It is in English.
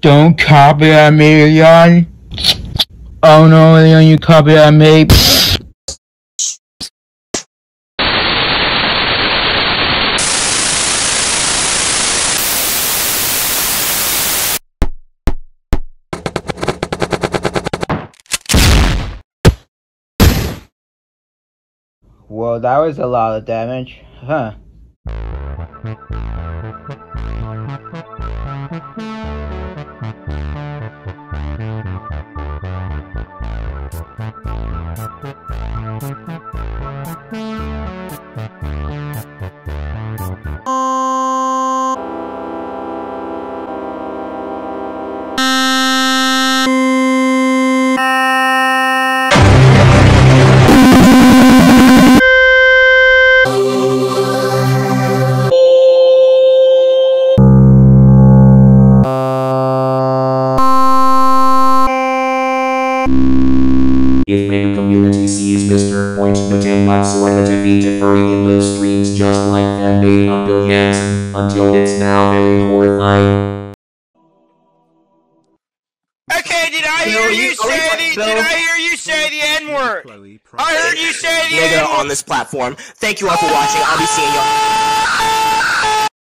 Don't copy at me, Leon. Oh no, Leon, you copy at me. Well, that was a lot of damage, huh? If main community sees Mr. Point McCann lacks like a defeated furry in those streams just like fan made on billions, until it's now very horrifying. Okay, did I hear you say the did I hear you say the N word? I heard you say the N-word! on this platform. Thank you all for watching. I'll be seeing y'all.